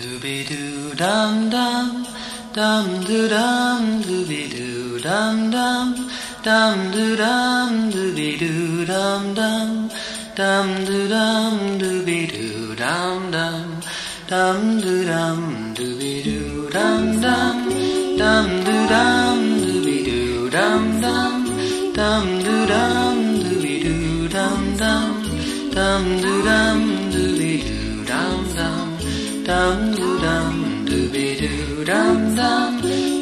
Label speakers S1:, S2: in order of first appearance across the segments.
S1: Dooby doo dum dum, dum doo dum, dooby doo dum dum, dum doo dum, dooby doo dum dum, dum doo dum, dooby doo dum dum, dum doo dum, dooby doo dum dum, dum doo dum, dooby doo dum dum, dum doo dum, dooby doo dum dum, dum doo dum, dooby doo dum doo dum dooby doo dum dum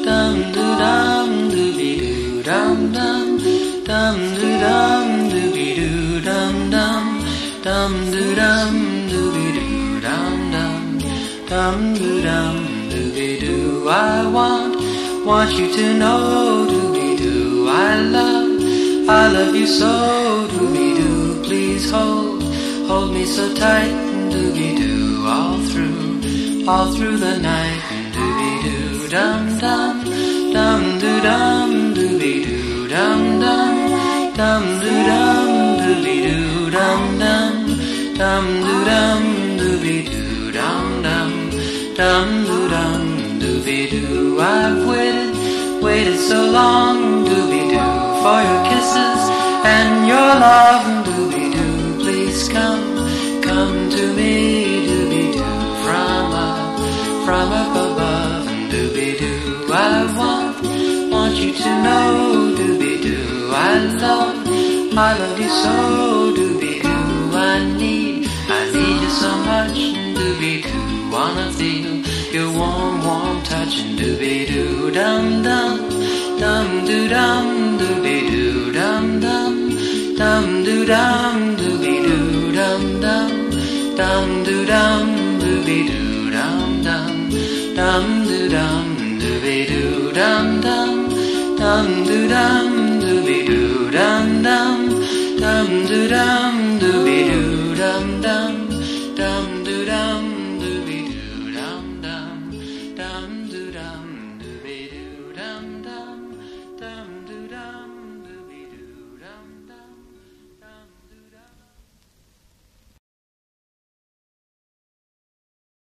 S1: dum doo dum dooby doo dum dum dum doo dum dooby doo dum dum dum doo dum dooby doo dum dum dum doo dum dooby doo I want want you to know dooby doo I love I love you so dooby doo please hold hold me so tight dooby all through the night. Dooby doo dum dum, dum doo dum, dooby doo dum dum, dum doo dum, dooby doo dum dum, dum doo dum, dooby doo dum dum, dum doo dum, dooby doo. I've waited, waited so long, dooby doo, for your kisses and your love, dooby doo. Please come, you to know dooby doo I love, I love you so dooby doo I need, I need you so much dooby doo Wanna feel your warm, warm touch and dooby doo dum dum Dum doo dum dooby doo dum dum Dum doo dum dooby doo dum dum Dum doo dum dooby doo dum dum dum doo dum dooby doo dum dum dum doo dum dooby doo dum dum dum doo dum